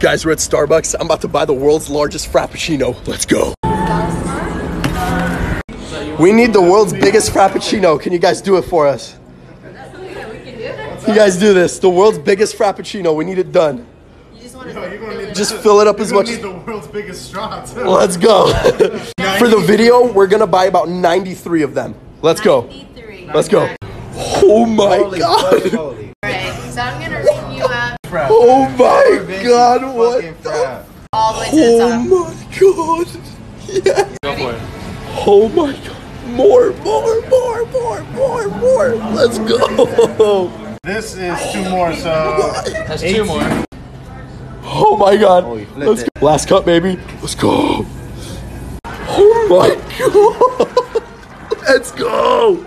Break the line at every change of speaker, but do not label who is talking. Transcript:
Guys, we're at Starbucks. I'm about to buy the world's largest Frappuccino. Let's go. We need the world's biggest Frappuccino. Can you guys do it for us? You guys do this. The world's biggest Frappuccino. We need it done. Just fill it up as much.
need the world's biggest straw too.
Let's go. For the video, we're gonna buy about 93 of them. Let's go. Let's go. Oh my god. Oh my god. What? the-
all the way
Oh my god. Yes. Oh my god. More, more, more, more, more, more. Let's go.
This is two more, so
That's two more.
Oh my god.
you
Let's go. Last cup, baby. Let's go. Oh my god. Let's go.